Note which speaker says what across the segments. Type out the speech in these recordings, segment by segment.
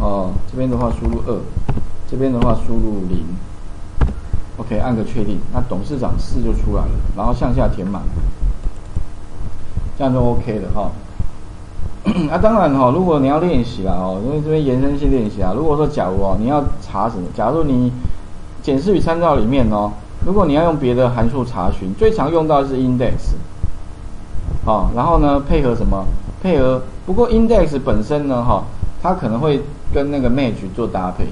Speaker 1: 哦，这边的话输入二，这边的话输入零，OK，按个确定，那董事长四就出来了，然后向下填满，这样就 OK 了哈。那 当然哈，如果你要练习啦哦，因为这边延伸性练习啊，如果说假如哦你要查什么，假如你检视与参照里面哦，如果你要用别的函数查询，最常用到是 index，好，然后呢配合什么？配合不过 index 本身呢哈，它可能会跟那个 match 做搭配，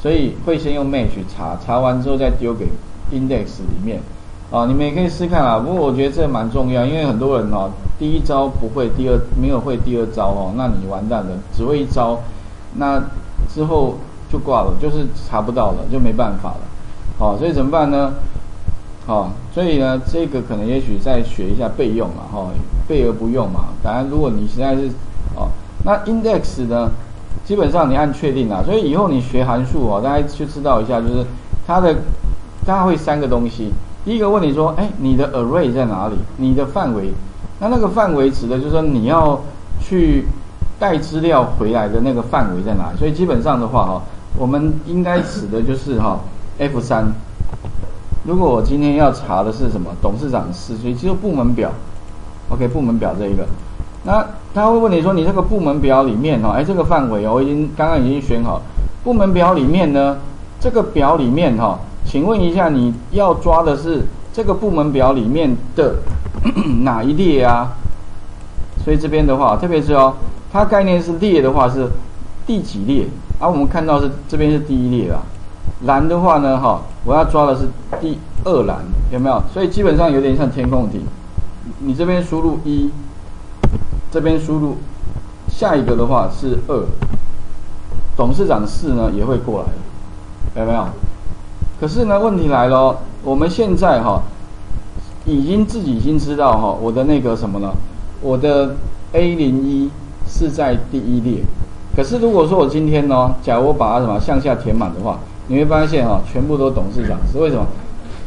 Speaker 1: 所以会先用 match 查，查完之后再丢给 index 里面。啊，你们也可以试看啊。不过我觉得这蛮重要，因为很多人哦，第一招不会，第二没有会第二招哦，那你完蛋了，只会一招，那之后就挂了，就是查不到了，就没办法了。好，所以怎么办呢？好，所以呢，这个可能也许再学一下备用嘛，哈，备而不用嘛。当然，如果你实在是哦，那 index 呢，基本上你按确定啊。所以以后你学函数哦，大家去知道一下，就是它的它会三个东西。第一个问你说，哎，你的 array 在哪里？你的范围，那那个范围指的就是说你要去带资料回来的那个范围在哪里？所以基本上的话，哈，我们应该指的就是哈 F 三。如果我今天要查的是什么董事长是，所以就部门表，OK，部门表这一个，那他会问你说，你这个部门表里面哈，哎，这个范围我已经刚刚已经选好，部门表里面呢，这个表里面哈。请问一下，你要抓的是这个部门表里面的 哪一列啊？所以这边的话，特别是哦，它概念是列的话是第几列？而我们看到是这边是第一列啊。栏的话呢，哈，我要抓的是第二栏，有没有？所以基本上有点像填空题。你这边输入一，这边输入下一个的话是二，董事长四呢也会过来，有没有？可是呢，问题来了，我们现在哈，已经自己已经知道哈，我的那个什么呢？我的 A 零一是在第一列。可是如果说我今天呢，假如我把它什么向下填满的话，你会发现哈，全部都董事长是为什么？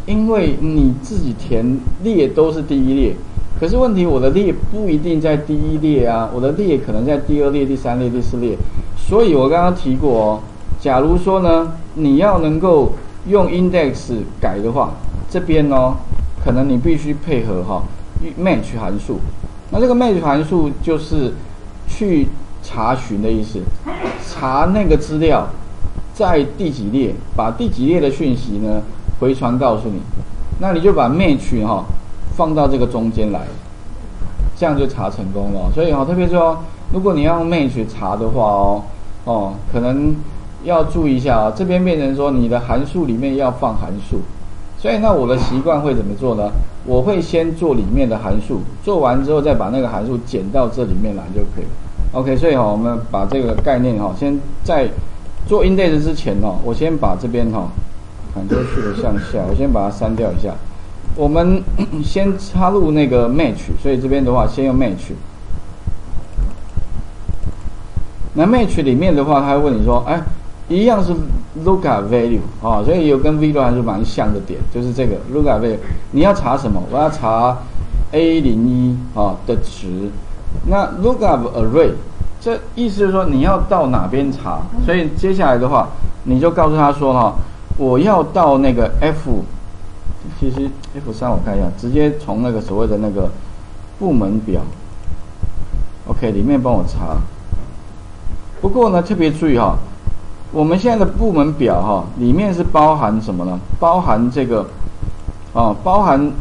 Speaker 1: 因为你自己填列都是第一列，可是问题我的列不一定在第一列啊，我的列可能在第二列、第三列、第四列。所以我刚刚提过哦，假如说呢，你要能够用 index 改的话，这边呢，可能你必须配合哈 match 函数。那这个 match 函数就是去查询的意思，查那个资料在第几列，把第几列的讯息呢回传告诉你。那你就把 match 哈放到这个中间来，这样就查成功了。所以哈，特别说，如果你要用 match 查的话哦，哦，可能。要注意一下啊，这边变成说你的函数里面要放函数，所以那我的习惯会怎么做呢？我会先做里面的函数，做完之后再把那个函数剪到这里面来就可以了。OK，所以哈，我们把这个概念哈，先在做 index 之前哦，我先把这边哈，c t r l 去的向下，我先把它删掉一下。我们 先插入那个 match，所以这边的话先用 match。那 match 里面的话，他会问你说，哎。一样是 lookup value 啊，所以有跟 v l o o 还是蛮像的点，就是这个 lookup value。你要查什么？我要查 a 零一啊的值。那 lookup array 这意思就是说你要到哪边查？所以接下来的话，你就告诉他说哈，我要到那个 f，其实 f 三我看一下，直接从那个所谓的那个部门表，OK 里面帮我查。不过呢，特别注意哈。我们现在的部门表哈，里面是包含什么呢？包含这个，哦，包含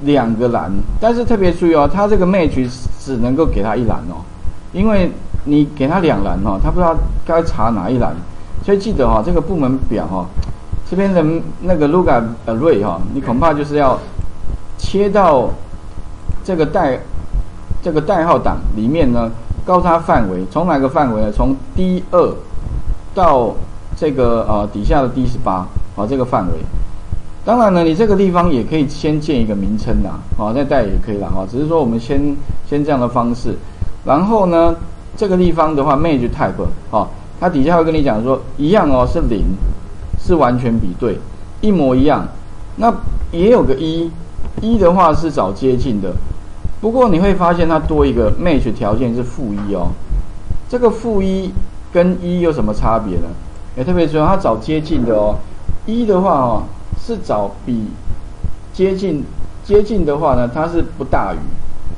Speaker 1: 两个栏，但是特别注意哦，它这个 match 只能够给它一栏哦，因为你给它两栏哦，它不知道该查哪一栏，所以记得哈，这个部门表哈，这边的那个 lookup array 哈，你恐怕就是要切到这个代这个代号档里面呢，告诉它范围，从哪个范围呢？从 D 二。到这个呃底下的 D 十八啊这个范围，当然呢，你这个地方也可以先建一个名称呐，啊再带也可以了哈，只是说我们先先这样的方式，然后呢这个地方的话，match type 啊，它底下会跟你讲说一样哦，是零，是完全比对，一模一样，那也有个一，一的话是找接近的，不过你会发现它多一个 match 条件是负一哦，这个负一。跟一有什么差别呢？哎，特别重要，它找接近的哦。一的话哦，是找比接近接近的话呢，它是不大于，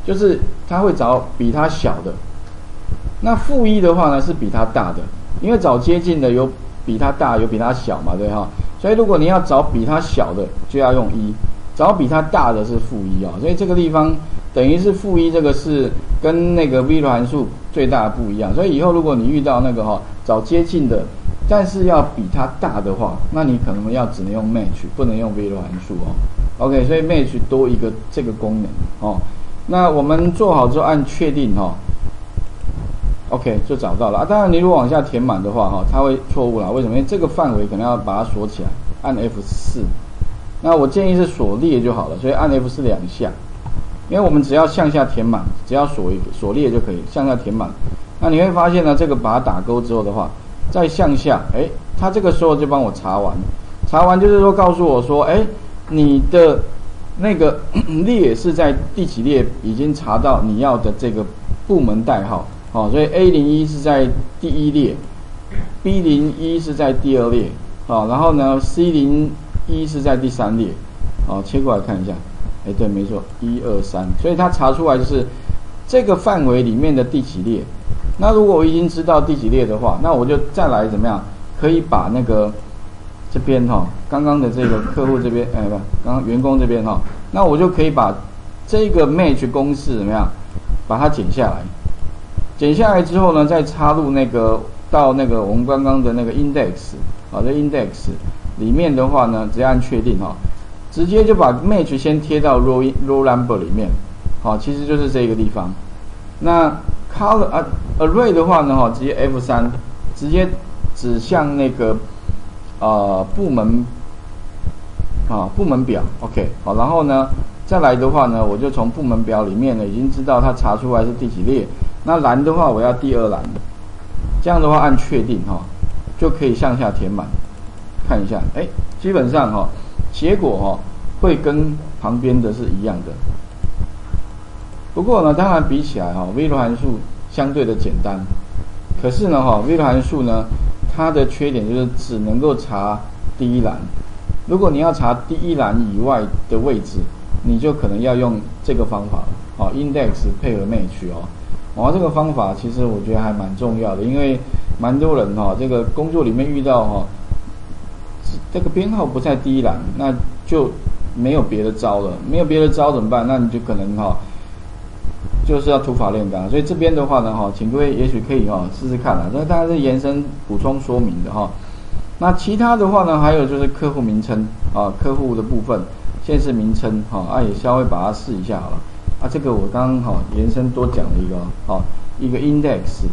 Speaker 1: 就是它会找比它小的。那负一的话呢，是比它大的，因为找接近的有比它大，有比它小嘛，对哈。所以如果你要找比它小的，就要用一；找比它大的是负一啊。所以这个地方等于是负一，这个是跟那个 v 的函数最大的不一样。所以以后如果你遇到那个哈找接近的，但是要比它大的话，那你可能要只能用 match，不能用 v 的函数哦。OK，所以 match 多一个这个功能哦。那我们做好之后按确定哈。OK，就找到了啊！当然，你如果往下填满的话，哈，它会错误了。为什么？因为这个范围可能要把它锁起来，按 F 四。那我建议是锁列就好了，所以按 F 四两下。因为我们只要向下填满，只要锁一锁列就可以向下填满。那你会发现呢，这个把它打勾之后的话，再向下，哎，它这个时候就帮我查完，查完就是说告诉我说，哎，你的那个 列是在第几列已经查到你要的这个部门代号。好，所以 A 零一是在第一列，B 零一是在第二列，好，然后呢 C 零一是在第三列，好，切过来看一下，哎，对，没错，一二三，所以它查出来就是这个范围里面的第几列。那如果我已经知道第几列的话，那我就再来怎么样？可以把那个这边哈，刚刚的这个客户这边，哎不，刚刚员工这边哈，那我就可以把这个 match 公式怎么样，把它剪下来。剪下来之后呢，再插入那个到那个我们刚刚的那个 index，好，这 index 里面的话呢，直接按确定哈，直接就把 match 先贴到 row row number 里面，好，其实就是这个地方。那 color 啊 array 的话呢，哈，直接 F 三，直接指向那个呃部门啊部门表，OK，好，然后呢再来的话呢，我就从部门表里面呢，已经知道它查出来是第几列。那蓝的话，我要第二栏，这样的话按确定哈，就可以向下填满。看一下，哎，基本上哈，结果哈会跟旁边的是一样的。不过呢，当然比起来哈，v 罗函数相对的简单。可是呢哈，v 罗函数呢，它的缺点就是只能够查第一栏。如果你要查第一栏以外的位置，你就可能要用这个方法了。好，index 配合 match 哦。哦，这个方法其实我觉得还蛮重要的，因为蛮多人哈，这个工作里面遇到哈，这个编号不在第一栏，那就没有别的招了。没有别的招怎么办？那你就可能哈，就是要土法炼钢。所以这边的话呢，哈，请各位也许可以哈试试看啦。这当然是延伸补充说明的哈。那其他的话呢，还有就是客户名称啊，客户的部分，现在是名称哈，啊也稍微把它试一下好了。啊，这个我刚刚好延伸多讲了一个，好一个 index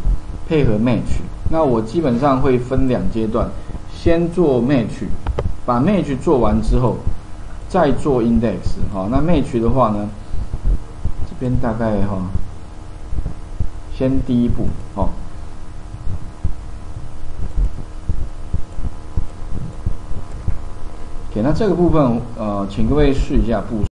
Speaker 1: 配合 match。那我基本上会分两阶段，先做 match，把 match 做完之后，再做 index。好，那 match 的话呢，这边大概哈，先第一步，好。OK，那这个部分呃，请各位试一下步。